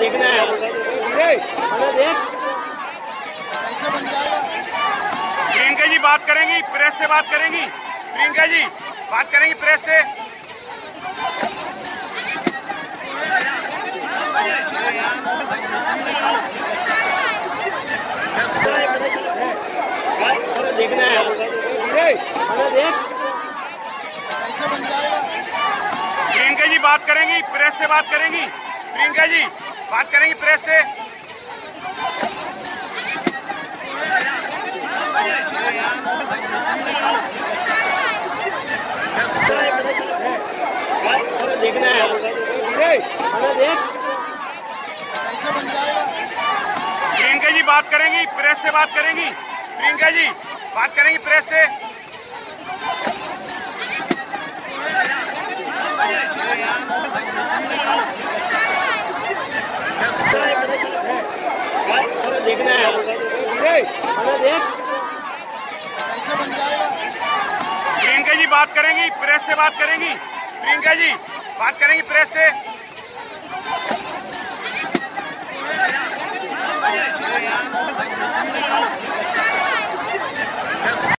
لکھنا ہے پرینکا جی بات کریں گی، پریس سے بات کریں گی۔ پرینکا جی بات کریں گی پریس سے۔ دیکھنا ہے پرینکا جی بات کریں گی، پریس سے بات کریں گی۔ پرینکا جی بات کریں گی پریس سے۔ دیکھنا ہے پرینکا جی بات کریں گی پریس سے بات کریں گی پرینکا جی بات کریں گی پریس سے۔ پرینکا جی بات کریں گی، پریس سے بات کریں گی۔ پرینکا جی بات کریں گی پریس سے۔